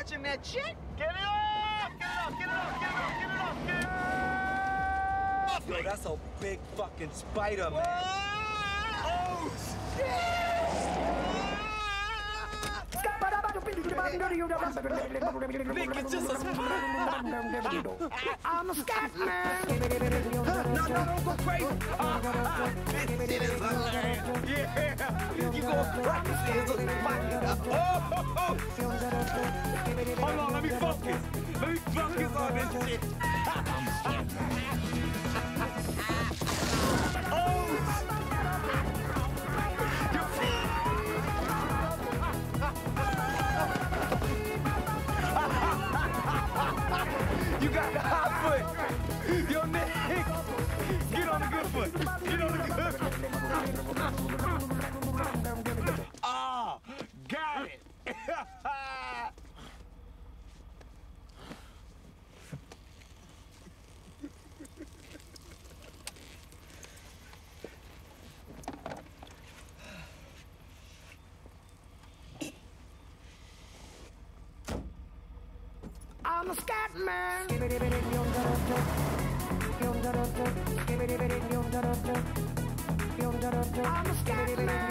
touching that chick. Get it off! Get it off! Get it off! Get it off! Get it off! Get it off! Yo, that's a big fucking spider, man. Oh, Think it's just a spider. I'm a scat man. No, no, don't go crazy. Uh, uh, this shit is hilarious. Yeah! You go crazy as Focus. Let me on this shit. You got the hot foot. Yo, Nick, get on the good foot. Get on the good foot. Ah, got it. I'm a scat man. I'm scat man.